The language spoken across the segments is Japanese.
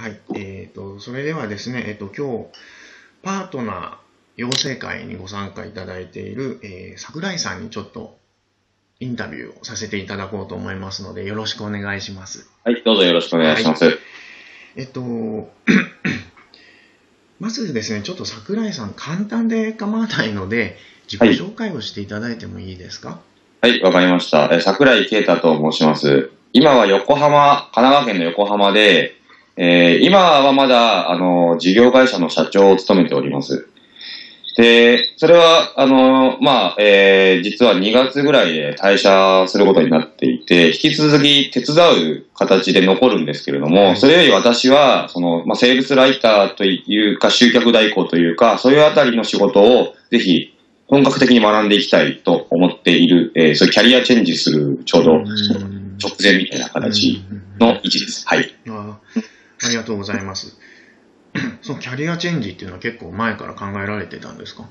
はい。えっ、と、それではですね、えっ、と、今日、パートナー養成会にご参加いただいている、えー、桜井さんにちょっとインタビューをさせていただこうと思いますので、よろしくお願いします。はい、どうぞよろしくお願いします。えっと、まずですね、ちょっと桜井さん、簡単で構わないので、自己紹介をしていただいてもいいですか？はい、わかりました。えー桜井啓太と申します。今は横浜、神奈川県の横浜で、えー今はまだ、あの、事業会社の社長を務めております。で、それは、あの、まあ、えー実は2月ぐらいで退社することになっていて、引き続き手伝う形で残るんですけれども、はいそれより私は、その、まあ、セールスライターというか、集客代行というか、そういうあたりの仕事を、ぜひ、本格的に学んでいきたいと思っている、えーそういうキャリアチェンジする、ちょうどうん直前みたいな形の位置です。はい。あありがとうございます。そのキャリアチェンジっていうのは結構前から考えられてたんですか？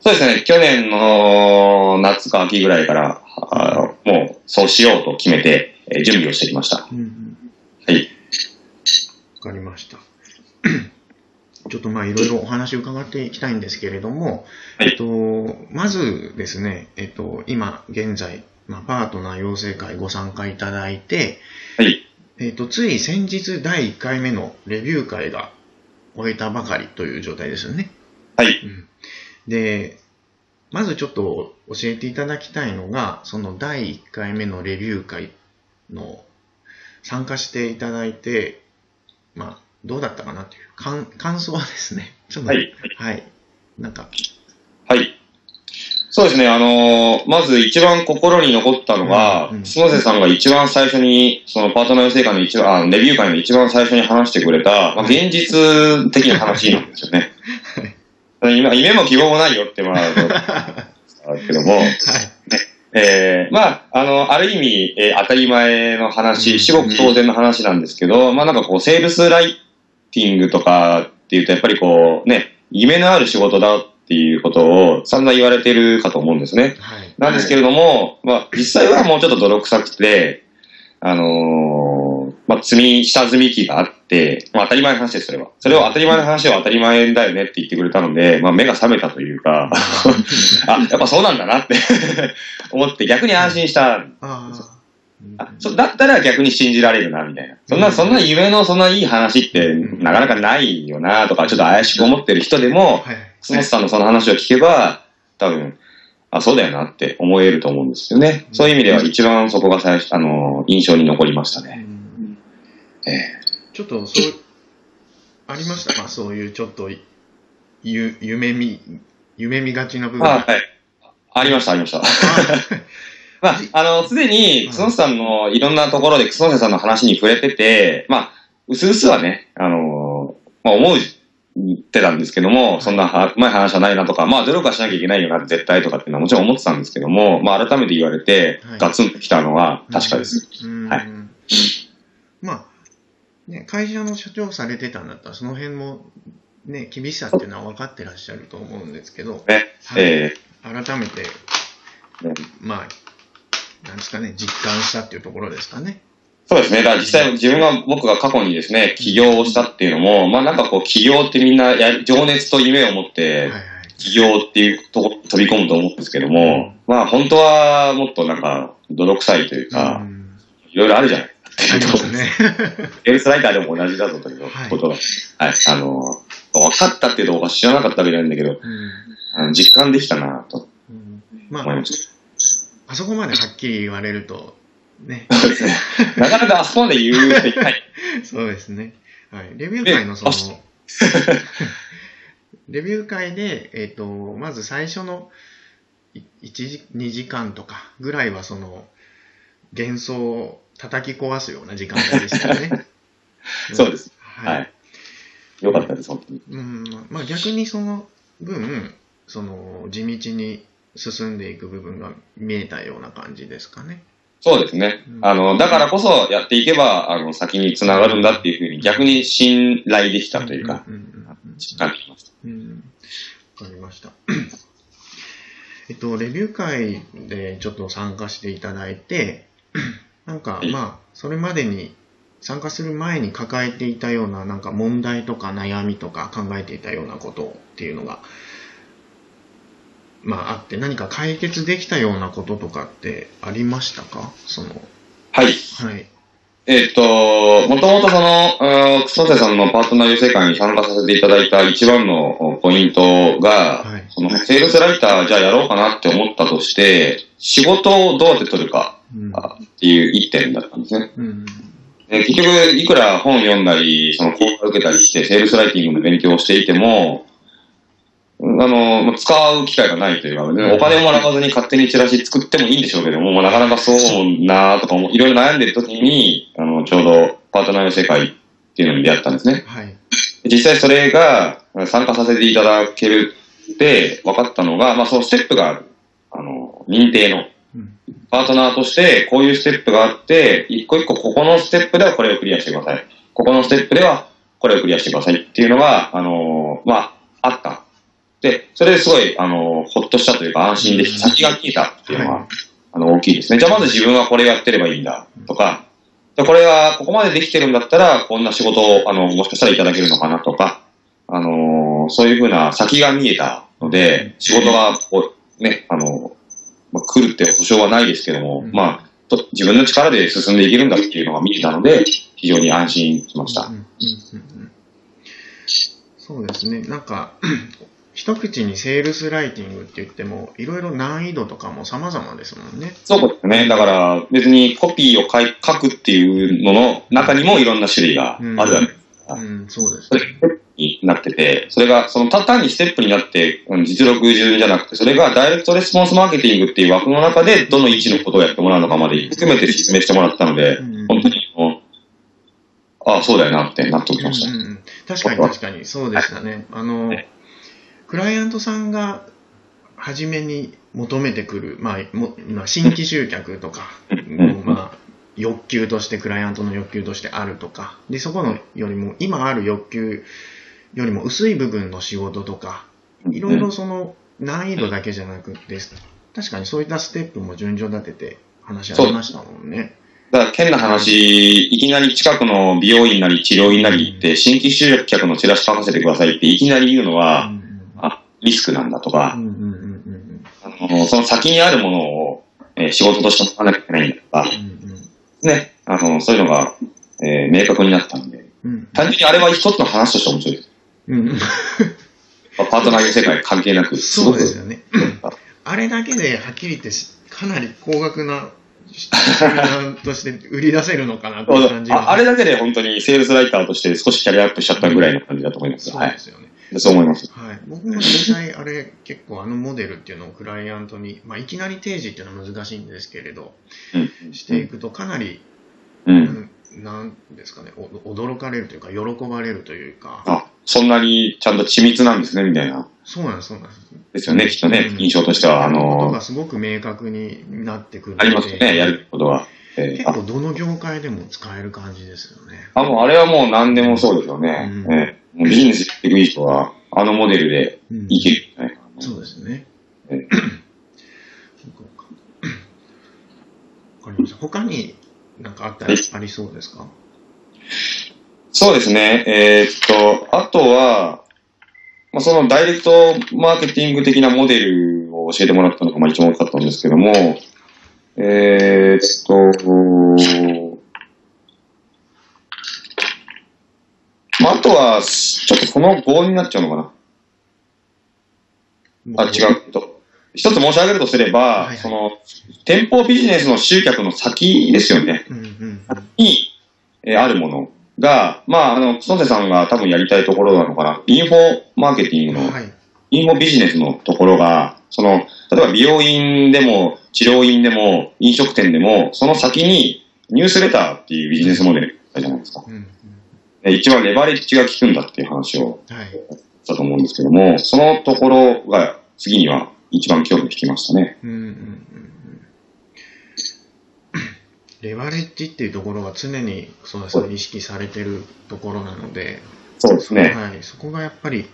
そうですね、去年の夏か秋ぐらいから、あーもうそうしようと決めて、えー準備をしてきました。うんはい。わかりました。ちょっとまあいろいろお話を伺っていきたいんですけれども、はいえっと、まずですね、えっと、今現在、まあ、パートナー養成会ご参加いただいて、はい。えっと、つい先日第1回目のレビュー会が終えたばかりという状態ですよね。はい。うんで、まずちょっと教えていただきたいのが、その第1回目のレビュー会の参加していただいて、まあ、どうだったかなという感感想はですね、ちょっと、はい。はい。なんか、はい。そうですね、あのーまず一番心に残ったのがうんうん、角瀬さんが一番最初に、そのパートナー養成会の一番、あレビュー会の一番最初に話してくれた、まあ、現実的な話なんですよね。今、夢も希望もないよって、まあ、けども、はい。えー、まあ、あの、ある意味、えー当たり前のうん話、至極当然の話なんですけど、まあなんかこう、セールスライティングとかっていうと、やっぱりこう、ね、夢のある仕事だっていうことを散々言われてるかと思うんですね。はい。なんですけれども、まあ実際はもうちょっと泥臭くて、あのーまあ積み、下積み期があって、まあ当たり前の話です、それは。それを当たり前の話は当たり前だよねって言ってくれたので、まあ目が覚めたというか、あ、やっぱそうなんだなって 思って逆に安心した。ああ。あそだったら逆に信じられるな、みたいな。そんな、そんな夢のそんないい話ってなかなかないよな、とか、ちょっと怪しく思ってる人でも、はい。スノスさんのその話を聞けば、多分、あ、そうだよなって思えると思うんですよね。そういう意味では一番そこが最初、あの、印象に残りましたうね。んええちょっとそう、ありました？かそういうちょっと、ゆ夢見、夢見がちな部分。あ、はい。ありました、ありました。まあ、あの、すでに、クソンセさんのいろんなところでクソンセさんの話に触れてて、まあ、うすうすはね、あの、まあ、思うってたんですけども、そんなはうまい話はないなとか、まあ、努力はしなきゃいけないよな、絶対とかっていうのはもちろん思ってたんですけども、まあ、改めて言われてはい、ガツンときたのは確かです。うん。はい。まあ、ね、会社の社長されてたんだったら、その辺も、ね、厳しさっていうのは分かってらっしゃると思うんですけど、ね、はい。え改めて、ねまあ、なんですかね、実感したっていうところですかね。そうですね。だから実際自分が、僕が過去にですね、起業をしたっていうのも、まあなんかこう起業ってみんなやる情熱と夢を持って。起業っていうとこ飛び込むと思うんですけども、まあ本当はもっとなんか泥臭いというか、うんいろいろあるじゃない。ありますね。エルスライターでも同じだぞというはいことが、はい、あの、分かったっていうと僕は知らなかったわけじゃないんだけど、実感できたなと思いましあそこまではっきり言われると、ね。なかなかあそこまで言う人いない。そうですね。はい。レビュー会のそのえ、レビュー会で、えっ、と、まず最初のい1時、2時間とかぐらいはその、幻想を叩き壊すような時間帯でしたよね。そうです。は。はいい。よかったです、本当に。うん、まあ逆にその分、その、地道に進んでいく部分が見えたような感じですかね。そうですねう。んあの、だからこそやっていけば、あの、先につながるんだっていうふうに逆に信頼できたというか、実感できました。うん、わかりました。えっと、レビュー会でちょっと参加していただいて、なんかはいまあ、それまでに参加する前に抱えていたようななんか問題とか悩みとか考えていたようなことっていうのが、まああって何か解決できたようなこととかってありましたか？その、はい。はい。えっ、と、もともとその、うん、草瀬さんのパートナー養成会に参加させていただいた一番のポイントが、はい。そのセールスライターじゃあやろうかなって思ったとして、仕事をどうやって取るかうん。っていう一点だったんですね。うん。で結局、いくら本読んだり、その講座を受けたりして、セールスライティングの勉強をしていても、あの、まあ使う機会がないというか、お金もらわずに勝手にチラシ作ってもいいんでしょうけども、まあなかなかそうなとかも、いろいろ悩んでる時に、あの、ちょうどパートナーの世界っていうのに出会ったんですね。はい。実際それが参加させていただけるって分かったのが、まあそのステップがある。あの、認定の。うん。パートナーとして、こういうステップがあって、一個一個ここのステップではこれをクリアしてください。ここのステップではこれをクリアしてくださいっていうのが、あのーまあ、あった。で、それですごい、あのーほっとしたというか安心できて、先が見えたっていうのはが、あの、大きいですね。じゃあまず自分はこれをやってればいいんだ、とか、じゃあこれが、ここまでできてるんだったら、こんな仕事を、あの、もしかしたらいただけるのかなとか、あのーそういうふうな先が見えたので、仕事が、こう、ね、あのまあ、来るって保証はないですけども、うん。まあ、と自分の力で進んでいけるんだっていうのが見えたので、非常に安心しました。うん。うん。うん。うん。そうですね。なんか、一口にセールスライティングって言っても、いろいろ難易度とかも様々ですもんね。そうですね。だから、別にコピーを書くっていうのの中にもいろんな種類があるわけです。うん、そうですそれステップになってて、それが、そのた単にステップになって、うん実力順じゃなくて、それがダイレクトレスポンスマーケティングっていう枠の中で、どの位置のことをやってもらうのかまで含めて説明してもらったので、うん本当に、うんああ、そうだよなって納得しました。うんうんうん確かに確かに、そうでしたね。あのね、クライアントさんが初めに求めてくる、まあ、もまあ、新規集客とか、う んまあ、欲求として、クライアントの欲求としてあるとか、で、そこのよりも、今ある欲求よりも薄い部分の仕事とか、いろいろその難易度だけじゃなくて、確かにそういったステップも順序立てて話ありましたもんね。だから、変な話、いきなり近くの美容院なり治療院なり行って、新規集客のチラシ書かせてくださいっていきなり言うのうは、ん。あ、リスクなんだとかその先にあるものを、えー仕事として持たなきゃいけないんだとか、うんね、あの、そういうのが、えー明確になったんで、うん単純にあれは一つの話として面白いです。うんうんパートナーの世界関係なく、すそうですよね。あれだけではっきり言ってしかなり高額な として売り出せるのかなという感じがああれだけで本当にセールスライターとして少しキャリアアップしちゃったぐらいの感じだと思います。はいそうで。すよね。そう思います。はい、僕も実際あれ結構あのモデルっていうのをクライアントに、まあ、いきなり提示っていうのは難しいんですけれどうん。していくとかなり、う。うんん、なんですかねお驚かれるというか喜ばれるというかあ、そんなにちゃんと緻密なんですね、みたいな。そうなんですそうなんですですよね、きっとねう、ん印象としては。あことのがすごく明確になってくるのあでりますよね、やることは。結構どの業界でも使える感じですよねあ、もうあれはもう何でもそうですよね。うんえビジネスやっていく人は、あのモデルでうんいけるんじゃないかな。そうですね。えそうかりました。他に何かあったりありそうですか？そうですね。えーっと、あとは、まあ、そのダイレクトマーケティング的なモデルを教えてもらったのがまあ一番大きかったんですけども、えーっと、まあ、あとは、ちょっとこの5になっちゃうのかな。あ、違う。と一つ申し上げるとすれば、はいはいその、店舗ビジネスの集客の先ですよね。うんうんうん。に、えーあるものが、まあ、あの、角瀬さんが多分やりたいところなのかな。インフォマーケティングの、はい。インフォビジネスのところが、その、例えば美容院でも、治療院でも、飲食店でも、その先にニュースレターっていうビジネスモデルじゃないですか。うんうん。で一番レバレッジが効くんだっていう話をはい。したと思うんですけども、そのところが次には一番興味を引きましたね。うんうんうんうん。レバレッジっていうところが常にそうですね意識されてるところなので、そうですね。はい、そこがやっぱり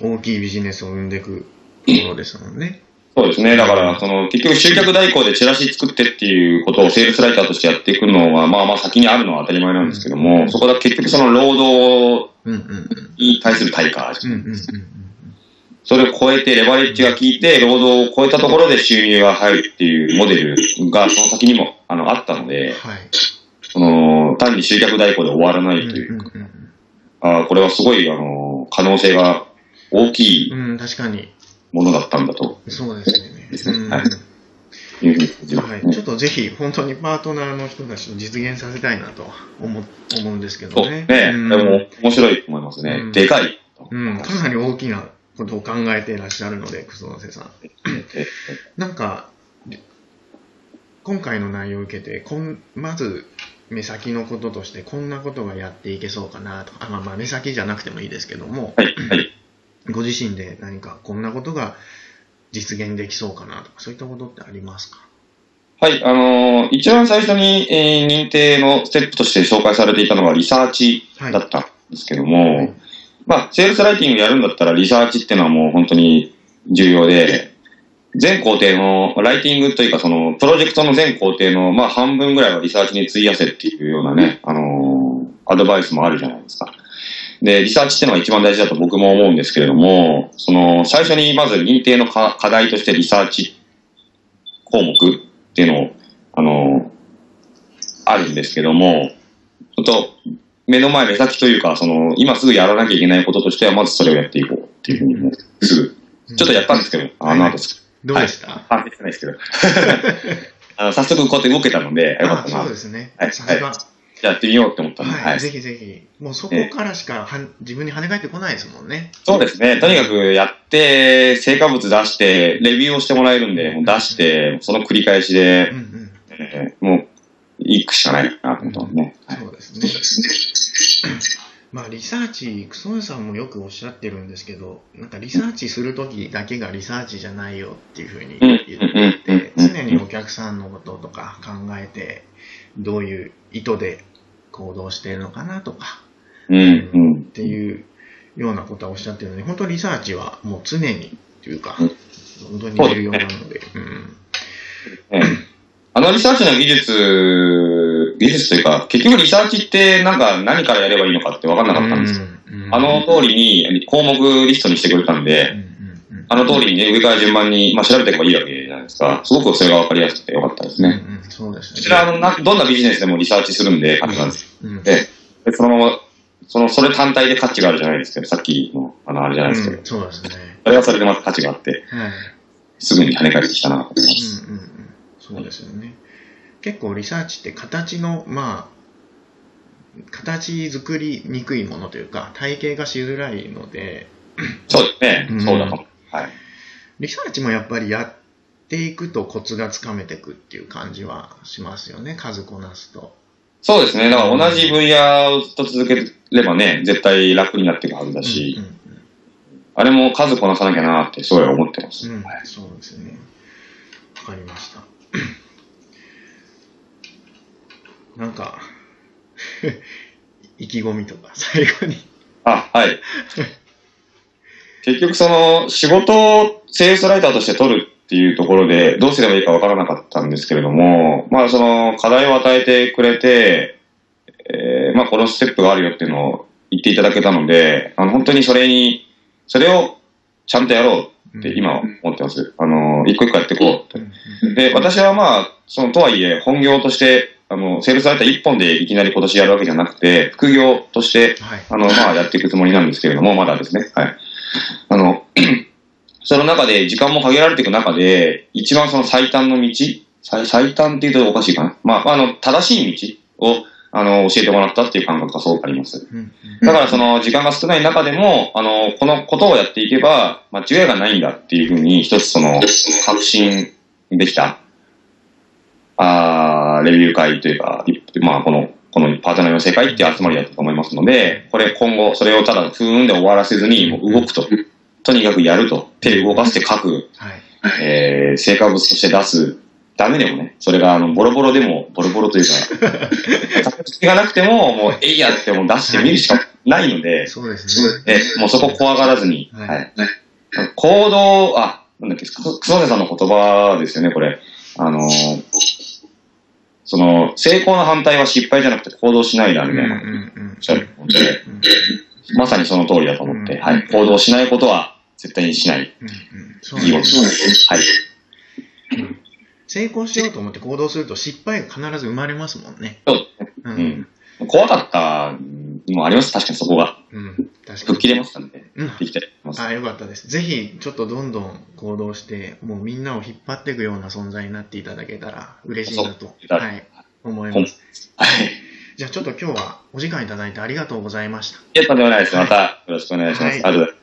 大きいビジネスを生んでいくところですもんね。そそうですね。だから、その、結局集客代行でチラシ作ってっていうことをセールスライターとしてやっていくのが、まあまあ先にあるのは当たり前なんですけども、そこだ結局その労働。に対する対価。それを超えて、レバレッジが効いて、労働を超えたところで収入が入るっていうモデルがその先にもあのあったのうん。で、はい。その、単に集客代行で終わらないというか、あーこれはすごい、あの、可能性が大きいうん、うん、確かに。ものだったんだとそうですね。ですねうんはいはい、ねちょっとぜひ、本当にパートナーの人たちと実現させたいなと思思うんですけどね。ね。うんでも、面白いと思いますね。うんでかい。うん、かなり大きなことを考えていらっしゃるので、楠瀬さん。なんか、今回の内容を受けて、こんまず、目先のこととして、こんなことがやっていけそうかなとか、あまあまあ、目先じゃなくてもいいですけども、はい、はい。ご自身で何かこんなことが実現できそうかなとか、そういったことってありますか？はい、あのー一番最初に、えー認定のステップとして紹介されていたのはリサーチだったんですけども、はい。まあ、セールスライティングやるんだったらリサーチっていうのはもう本当に重要で、全工程のライティングというかそのプロジェクトの全工程のまあ半分ぐらいはリサーチに費やせっていうようなね、あのーアドバイスもあるじゃないですか。で、リサーチっていうのが一番大事だと僕も思うんですけれども、その最初にまず認定の課課題としてリサーチ項目っていうのを、あのあるんですけども、ちょっと目の前目先というか、その今すぐやらなきゃいけないこととしてはまずそれをやっていこうっていうふうに思って、すぐちょっとやったんですけど、あの後です。どうでした、反省してないですけど。あの早速こうやって動けたので、よかあったなそう。ですね。はいさすが。やってみようって思ったんで、はい、はい。ぜひぜひ。もうそこからしかはん自分に跳ね返ってこないですもんね。そうですね。とにかくやって、成果物出して、レビューをしてもらえるんで、もう出して、その繰り返しでうん、うん。えーもう、行くしかないかなと思ったんでね。はいそうですね。まあ、リサーチ、楠上さんもよくおっしゃってるんですけど、なんかリサーチするときだけがリサーチじゃないよっていうふうにうん、言ってうん、うんて、うん。常にお客さんのこととか考えて、どういう意図で行動しているのかなとか、うん、うんっ。ていうようなことはおっしゃってるので、本当リサーチはもう常にというか、うん本当に重要なので、うん。ええあのリサーチの技術、技術というか、結局リサーチってなんか何からやればいいのかって分かんなかったんですよ。うんうんあの通りに項目リストにしてくれたんで、うんうんうんあの通りにね、上から順番に、まあ、調べていけばいいわけないですか。すごくそれが分かりやすくてよかったですね。うんうんそうですね。こちら、あの、などんなビジネスでもリサーチするんで、必ず。うんででそのまま、その、それ単体で価値があるじゃないですけど、さっきの、あの、あれじゃないですけど、うんそうですね。それはそれでまた価値があって、はい。すぐに跳ね返ってきたなと思います。うんうんうん。そうですよね。結構リサーチって形の、まあ、形作りにくいものというか、体系がしづらいので、そうですね、うんそうだと。はい。リサーチもやっぱりやっていくとコツがつかめていくっていう感じはしますよね、数こなすと。そうですね、だから同じ分野をずっと続ければね、絶対楽になっていくはずだし、うんうんあれも数こなさなきゃなってすごい思ってます。うん、そうですね。わかりました。なんか、意気込みとか、最後に。あ、はい。結局その仕事をセールスライターとして取るっていうところでどうすればいいかわからなかったんですけれども、まあその課題を与えてくれて、えーまあこのステップがあるよっていうのを言っていただけたので、あの本当にそれに、それをちゃんとやろうって今は思ってます。あの、一個一個やっていこうで、私はまあ、そのとはいえ、本業として、あの、セールスライター一本でいきなり今年やるわけじゃなくて、副業として、はい。あの、まあ、やっていくつもりなんですけれども、まだですね。はい。あの、その中で、時間も限られていく中で、一番その最短の道、最最短って言うとおかしいかな。まあ、あの、正しい道を、あの、教えてもらったっていう感覚がすごくあります。だからその時間が少ない中でも、あの、このことをやっていけば、間違いがないんだっていうふうに、一つその、確信できた、あーレビュー会というか、いまあ、この、このパートナーの世界っていう集まりだったと思いますので、これ今後、それをただ、ふーんで終わらせずに、もう動くと。とにかくやると。手動かして書く。はい。えー、成果物として出す。ダメでもね、それがあの、ボロボロでも、ボロボロというか、作付けがなくても、もう、えいやってもう出してみるしかないので、そうですね。えもうそこ怖がらずに、はいはい。行動、あ、なんだっけ、くそねさんの言葉ですよね、これ。あのーその、成功の反対は失敗じゃなくて行動しないだ、みたいなうんまさにその通りだと思って、うんはい。行動しないことは絶対にしない。うんうんそういいことねはい。成功しようと思って行動すると失敗が必ず生まれますもんね。そうううんん。怖かったのもあります、確かにそこが。うん。確か吹っに。切れましたんで、うん。できてます。あ、よかったです。ぜひ、ちょっとどんどん行動して、もうみんなを引っ張っていくような存在になっていただけたら嬉しいなと、はい、思います。はい。じゃあちょっと今日はお時間いただいてありがとうございました。いや、とんでもないです。またよろしくお願いします。はいありがとうございます。